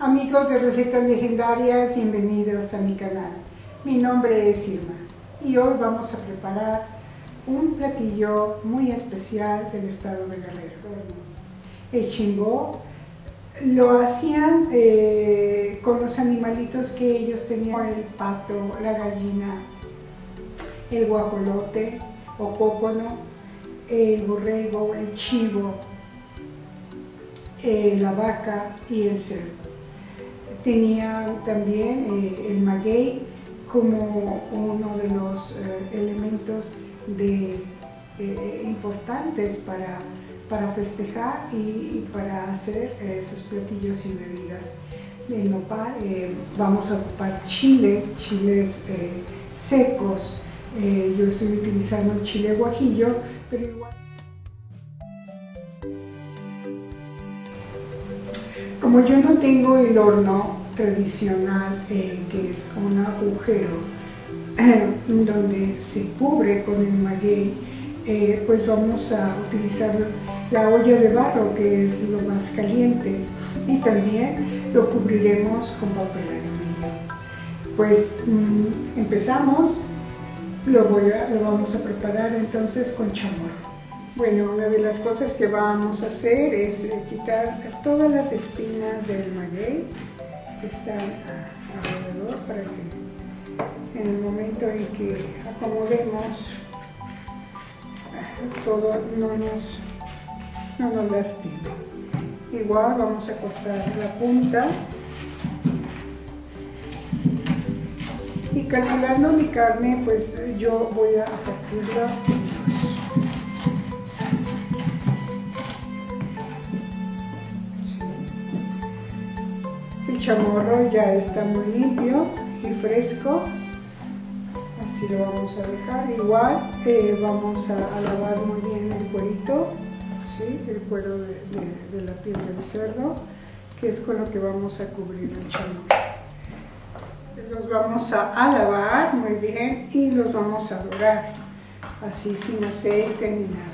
Amigos de Recetas Legendarias, bienvenidos a mi canal. Mi nombre es Irma y hoy vamos a preparar un platillo muy especial del estado de Guerrero. El chimbó lo hacían eh, con los animalitos que ellos tenían, el pato, la gallina, el guajolote o cócono, el borrego, el chivo, eh, la vaca y el cerdo tenían también eh, el maguey como uno de los eh, elementos eh, importantes para, para festejar y, para hacer sus platillos y bebidas. El nopal, vamos a ocupar chiles, chiles secos. yo estoy utilizando el chile guajillo, pero igual Como yo no tengo el horno tradicional, eh, que es un agujero eh, donde se cubre con el maguey, eh, pues vamos a utilizar la olla de barro, que es lo más caliente, y también lo cubriremos con papel aluminio. Pues mm, empezamos, lo, lo vamos a preparar entonces con chamorro. Bueno, una de las cosas que vamos a hacer es eh, quitar todas las espinas del maguey que están alrededor para que en el momento en que acomodemos todo no nos, no nos lastime. Igual vamos a cortar la punta y calculando mi carne pues yo voy a partirla chamorro ya está muy limpio y fresco. Así lo vamos a dejar. Igual eh, vamos a, lavar muy bien el cuerito el cuero de, la piel del cerdo que es con lo que vamos a cubrir el chamorro. Los vamos a lavar muy bien y los vamos a dorar así sin aceite ni nada.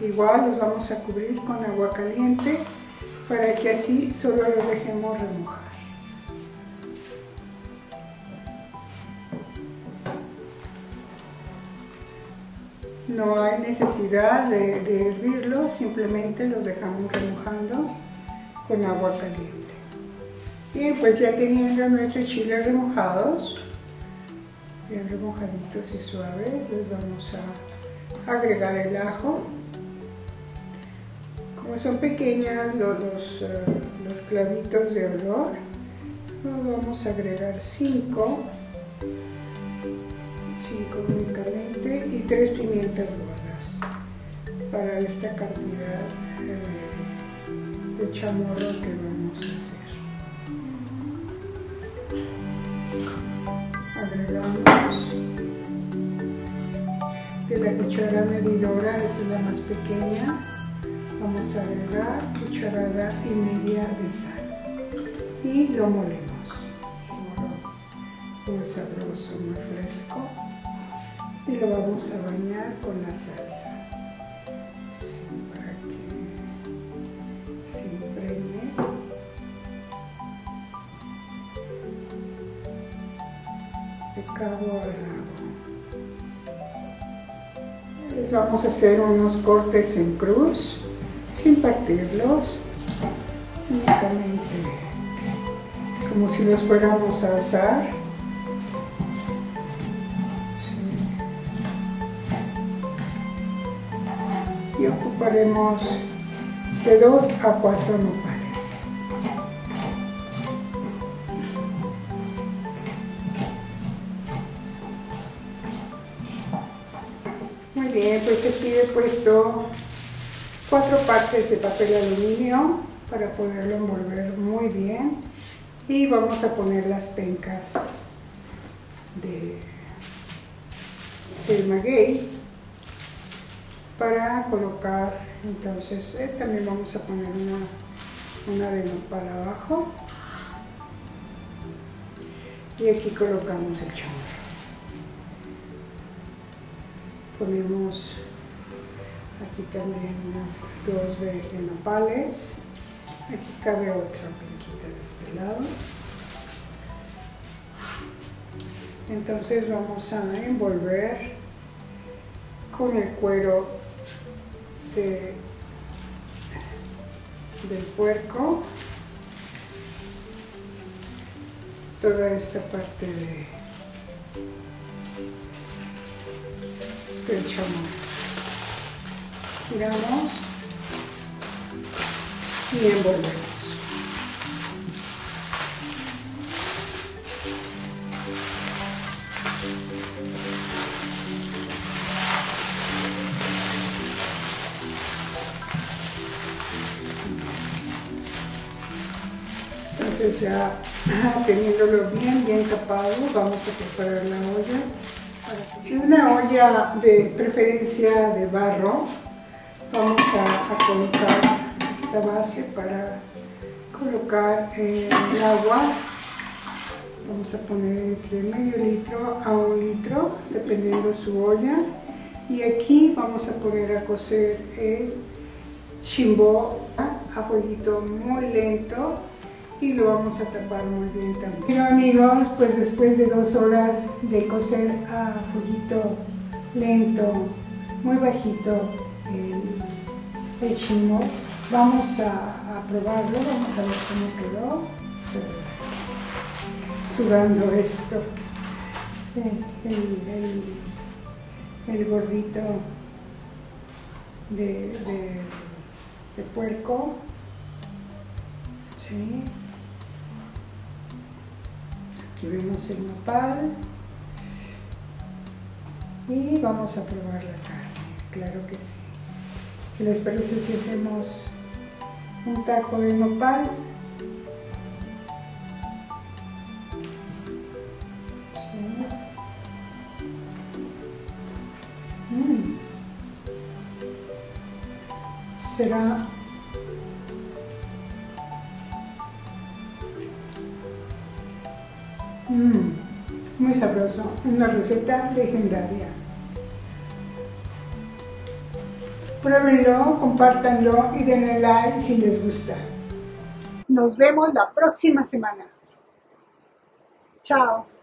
Igual los vamos a cubrir con agua caliente para que así solo los dejemos remojar No hay necesidad de, hervirlos, simplemente los dejamos remojando con agua caliente. Y pues ya teniendo nuestros chiles remojados, bien remojaditos y suaves, les vamos a agregar el ajo. Como son pequeñas los, los, eh, clavitos de olor, vamos a agregar 5 5 únicamente y 3 pimientas gordas para esta cantidad de, chamorro que vamos a hacer. Agregamos. De la cuchara medidora, esa es la más pequeña, vamos a agregar cucharada y media de sal. Y lo molemos. Muy sabroso, muy fresco. Y lo vamos a bañar con la salsa. Para que se de cabo a rabo les vamos a hacer unos cortes en cruz sin partirlos únicamente como si los fuéramos a asar y ocuparemos de 2 a 4 nopales. Muy bien, pues aquí he puesto cuatro partes de papel aluminio para poderlo envolver muy bien. Y vamos a poner las pencas de, del maguey para colocar. Entonces eh, también vamos a poner una, una de nopal abajo. Y aquí colocamos el chamorro ponemos aquí también unas dos de, nopales Aquí cabe otra penquita de este lado. Entonces vamos a envolver con el cuero de, del puerco toda esta parte de, del chamón. Giramos y envolvemos. Entonces ya teniéndolo bien, bien tapado, vamos a preparar la olla. Una olla de preferencia de barro, vamos a, colocar esta base para colocar el agua. Vamos a poner entre medio litro a un litro, dependiendo su olla. Y aquí vamos a poner a cocer el chimbó a fueguito muy lento y lo vamos a tapar muy bien también. Bueno amigos, pues después de dos horas de cocer a fueguito lento, muy bajito chimo, vamos a, probarlo, vamos a ver cómo quedó. Sudando esto, el, gordito de, puerco. Aquí vemos el nopal. Y vamos a probar la carne, claro que sí. ¿Qué les parece si hacemos un taco de nopal? Mm. Será Mmm, muy sabroso, una receta legendaria. Pruébenlo, compártanlo y denle like si les gusta. Nos vemos la próxima semana. Chao.